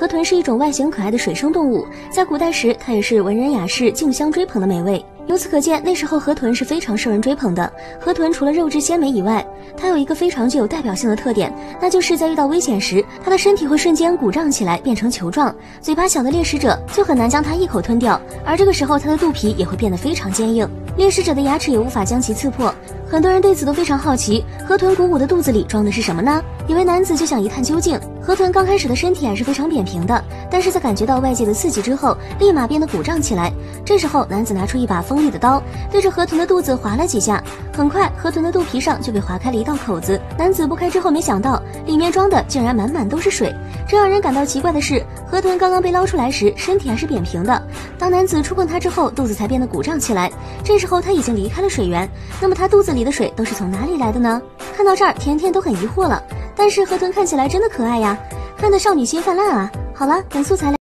河豚是一种外形可爱的水生动物，在古代时，它也是文人雅士竞相追捧的美味。由此可见，那时候河豚是非常受人追捧的。河豚除了肉质鲜美以外，它有一个非常具有代表性的特点，那就是在遇到危险时，它的身体会瞬间鼓胀起来，变成球状。嘴巴小的猎食者就很难将它一口吞掉，而这个时候它的肚皮也会变得非常坚硬，猎食者的牙齿也无法将其刺破。很多人对此都非常好奇，河豚鼓鼓的肚子里装的是什么呢？有位男子就想一探究竟。河豚刚开始的身体还是非常扁平的，但是在感觉到外界的刺激之后，立马变得鼓胀起来。这时候，男子拿出一把锋利的刀，对着河豚的肚子划了几下，很快，河豚的肚皮上就被划开了一道口子。男子剥开之后，没想到里面装的竟然满满都是水。这让人感到奇怪的是，河豚刚刚被捞出来时，身体还是扁平的，当男子触碰它之后，肚子才变得鼓胀起来。这时候，它已经离开了水源，那么它肚子里的水都是从哪里来的呢？看到这儿，甜甜都很疑惑了。但是河豚看起来真的可爱呀，看得少女心泛滥啊！好了，本素材。